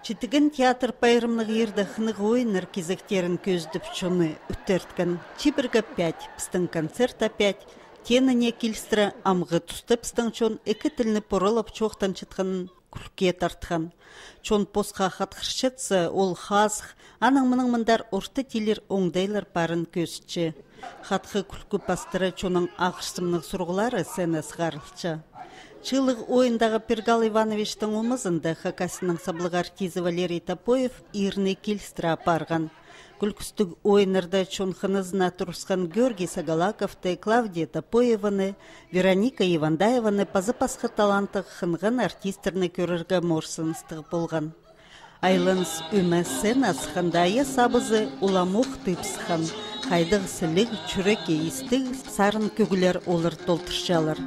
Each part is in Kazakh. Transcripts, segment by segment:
Читігін театр пайрымлық ерді хынық ойыныр кезектерін көздіп чоны үттерткен. Чибіргі 5, пістің концерт опять, теніне келістірі амғы тұсты пістің чон екі тіліні порылып чоқтан чытқанын күлке тартқан. Чон посқа хатқыршетсі ол хазх, аның мұның мұндар орты телер оңдайлар барын көзчі. Хатқы күлкі пастыры чоның ағышсымның сұрғылары сәні сғарылчы. Чылық ойындағы Пергал Ивановичтің омызында Хакасының саблығы артизі Валерий Топоев ирне келістіра апарған. Күлкістік ойынырда чонхынызына тұрысқан Георгий Сагалаковты, Клавдия Топоеваны, Вероника Ивандаеваны пазы пасқы таланты хынған артистерні көріргі морсыныстығы болған. Айлынс өмәсін асқандайы сабызы уламуқ тыпсыхан, қайдығы сілік чүреке истіг сарын көгілер олыр толтыршалар.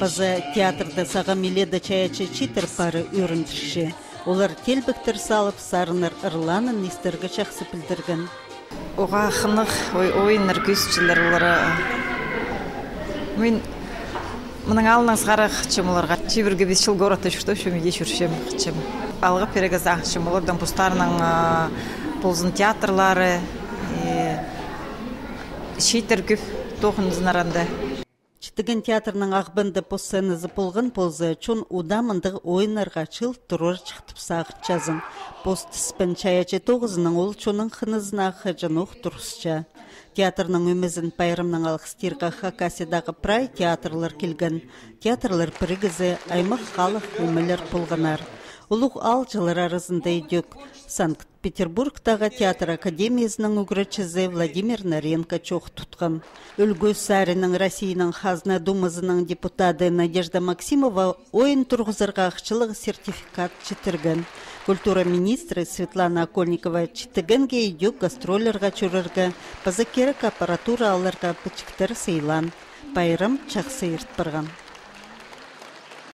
Паза театрда саға миледа чаячы читер пары өріндірші. Олар телбіктір салып сарыныр ырланын истергі чақсы білдірген. Оға хынық ойыныр күсчілер олары. Мен мұның алынан сғарақ чым оларға. Чибірге бес жыл гораты жүрді, шөме еш үршем чым. Алғы перегіз ақчым олардан пустарының ползын театрлары, шейтер көп тоқын зынаранды. Читеген театрның ағбынды поссцены зыпылғын позы чон удамындық ойынарға чыл тұрыр чықтып сағыт жазын. Пост спен чаячы тоғызының ол чоның хынызына хыжын оқ тұрысча. Театрның өмізін пайрымның алықстирға хакасидағы прай театрлар келген. Театрлар бірігізі аймақ халық өмілер болғанар. Улуг алчылар арасында идек. Санкт-Петербургтағы театр академиясының үгірічізі Владимир Наренко чоқ тұтқан. Үлгі сәрінің Россияның Хазна Думызының депутаты Надежда Максимова ойын тұрғызырға ақшылық сертификат чітірген. Культура министрі Светлана Окольникова чітігенге идек гастроллерға чүріргі, пазакерік аппаратура алырға пычықтыр сейлан. Байрым чақсы ертпірған.